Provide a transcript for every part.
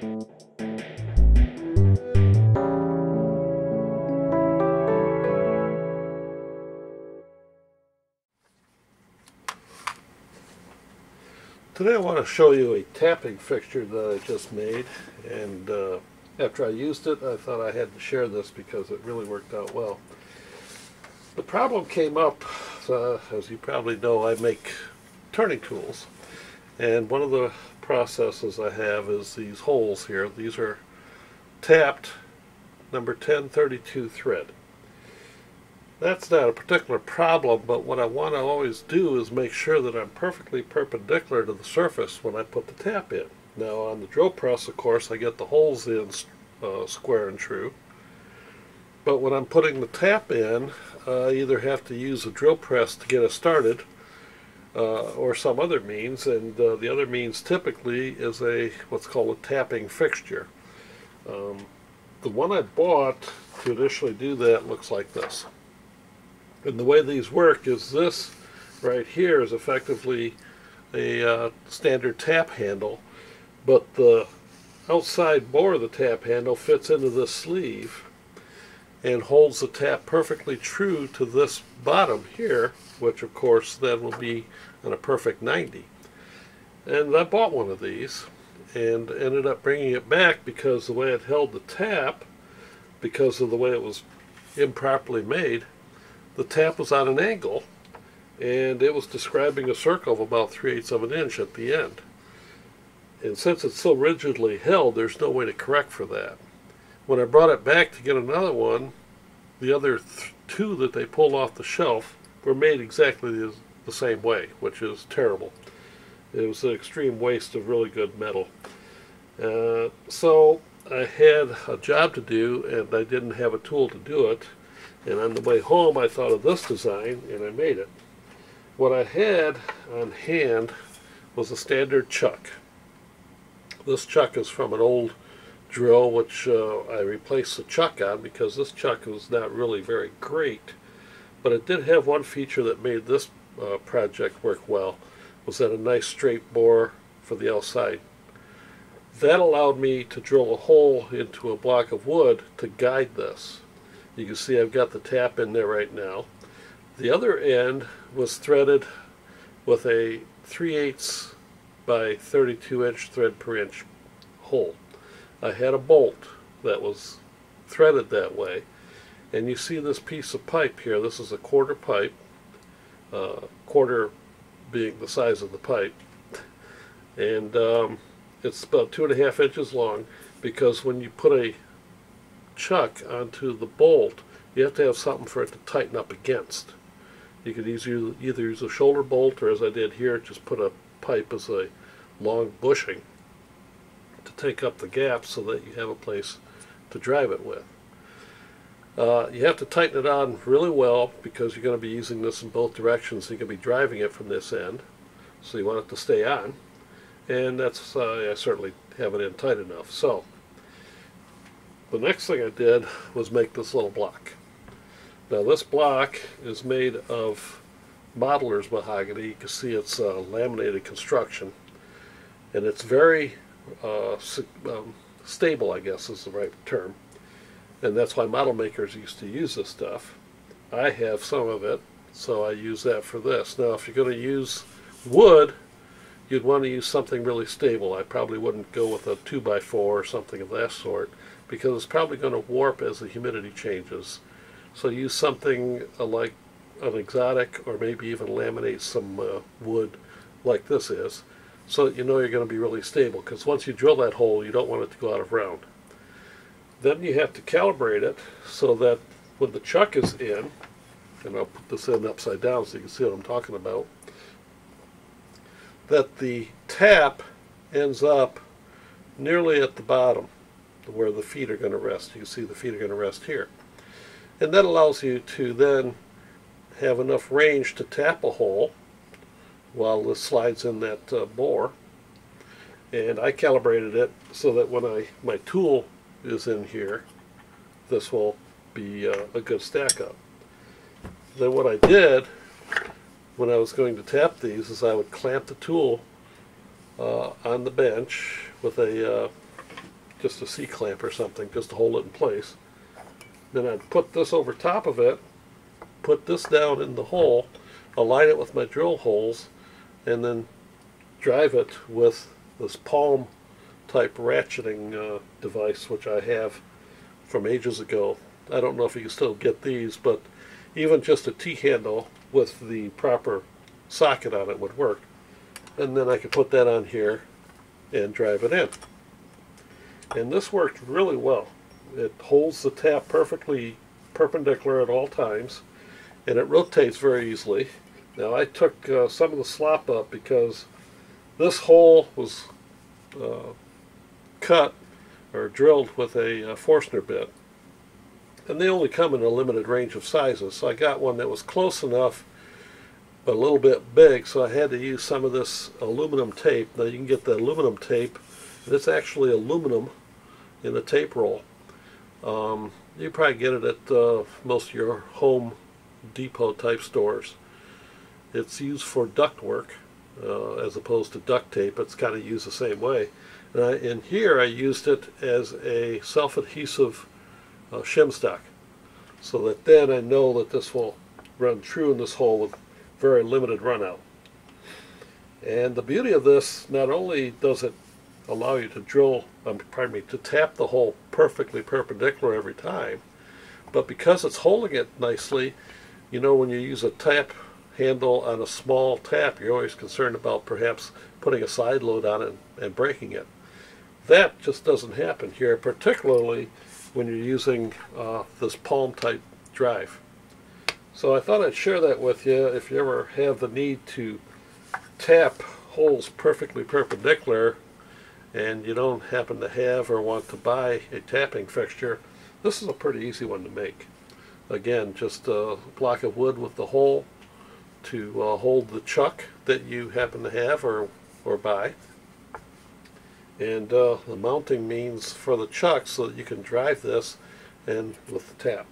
Today I want to show you a tapping fixture that I just made and uh, after I used it I thought I had to share this because it really worked out well. The problem came up, uh, as you probably know, I make turning tools and one of the processes I have is these holes here. These are tapped number 1032 thread that's not a particular problem, but what I want to always do is make sure that I'm perfectly perpendicular to the surface when I put the tap in. Now on the drill press, of course, I get the holes in uh, square and true. But when I'm putting the tap in, I either have to use a drill press to get it started or some other means, and uh, the other means typically is a what's called a tapping fixture. Um, the one I bought to initially do that looks like this. And the way these work is this right here is effectively a uh, standard tap handle, but the outside bore of the tap handle fits into this sleeve and holds the tap perfectly true to this bottom here, which of course then will be in a perfect 90. And I bought one of these and ended up bringing it back because the way it held the tap, because of the way it was improperly made, the tap was at an angle and it was describing a circle of about 3 eighths of an inch at the end. And since it's so rigidly held, there's no way to correct for that. When I brought it back to get another one, the other th two that they pulled off the shelf were made exactly the, the same way, which is terrible. It was an extreme waste of really good metal. Uh, so I had a job to do and I didn't have a tool to do it and on the way home, I thought of this design, and I made it. What I had on hand was a standard chuck. This chuck is from an old drill, which uh, I replaced the chuck on because this chuck was not really very great. But it did have one feature that made this uh, project work well, was that a nice straight bore for the outside. That allowed me to drill a hole into a block of wood to guide this. You can see I've got the tap in there right now. The other end was threaded with a 3 8 by 32 inch thread per inch hole. I had a bolt that was threaded that way. And you see this piece of pipe here. This is a quarter pipe uh, quarter being the size of the pipe. And um, it's about two and a half inches long because when you put a chuck onto the bolt, you have to have something for it to tighten up against. You could either, either use a shoulder bolt or as I did here, just put a pipe as a long bushing to take up the gap so that you have a place to drive it with. Uh, you have to tighten it on really well because you're going to be using this in both directions. You're going to be driving it from this end. So you want it to stay on. And that's, uh, I certainly have it in tight enough. So the next thing I did was make this little block. Now this block is made of modeler's mahogany. You can see it's uh, laminated construction. And it's very uh, um, stable, I guess is the right term. And that's why model makers used to use this stuff. I have some of it, so I use that for this. Now if you're going to use wood, you'd want to use something really stable. I probably wouldn't go with a 2x4 or something of that sort because it's probably going to warp as the humidity changes. So use something uh, like an exotic or maybe even laminate some uh, wood like this is so that you know you're going to be really stable because once you drill that hole you don't want it to go out of round. Then you have to calibrate it so that when the chuck is in, and I'll put this in upside down so you can see what I'm talking about, that the tap ends up nearly at the bottom where the feet are going to rest. You see the feet are going to rest here. And that allows you to then have enough range to tap a hole while this slides in that uh, bore. And I calibrated it so that when I my tool is in here, this will be uh, a good stack up. Then what I did when I was going to tap these is I would clamp the tool uh, on the bench with a uh, just a C-clamp or something, just to hold it in place. Then I'd put this over top of it, put this down in the hole, align it with my drill holes, and then drive it with this palm type ratcheting uh, device, which I have from ages ago. I don't know if you can still get these, but even just a T-handle with the proper socket on it would work. And then I could put that on here and drive it in. And this worked really well. It holds the tap perfectly perpendicular at all times and it rotates very easily. Now I took uh, some of the slop up because this hole was uh, cut or drilled with a uh, Forstner bit and they only come in a limited range of sizes so I got one that was close enough but a little bit big so I had to use some of this aluminum tape. Now you can get the aluminum tape it's actually aluminum in a tape roll. Um, you probably get it at uh, most of your home depot type stores. It's used for duct work uh, as opposed to duct tape. It's kind of used the same way. And I, in here I used it as a self-adhesive uh, shim stock so that then I know that this will run true in this hole with very limited run out. And the beauty of this, not only does it allow you to drill, um, pardon me, to tap the hole perfectly perpendicular every time, but because it's holding it nicely, you know when you use a tap handle on a small tap, you're always concerned about perhaps putting a side load on it and breaking it. That just doesn't happen here, particularly when you're using uh, this palm type drive. So I thought I'd share that with you if you ever have the need to tap holes perfectly perpendicular and you don't happen to have or want to buy a tapping fixture, this is a pretty easy one to make. Again, just a block of wood with the hole to uh, hold the chuck that you happen to have or, or buy. And uh, the mounting means for the chuck so that you can drive this and with the tap.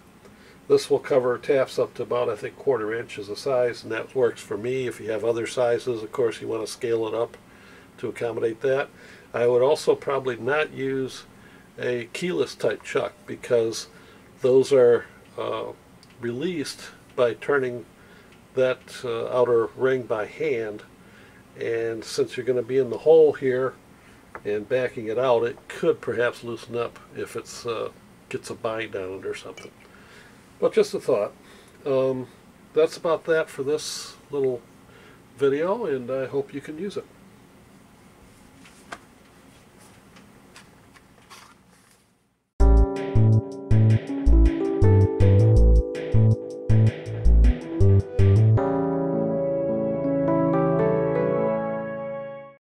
This will cover taps up to about, I think, quarter inch is the size, and that works for me. If you have other sizes, of course, you want to scale it up to accommodate that. I would also probably not use a keyless type chuck because those are uh, released by turning that uh, outer ring by hand and since you're going to be in the hole here and backing it out it could perhaps loosen up if it's uh, gets a bind on it or something. But just a thought. Um, that's about that for this little video, and I hope you can use it.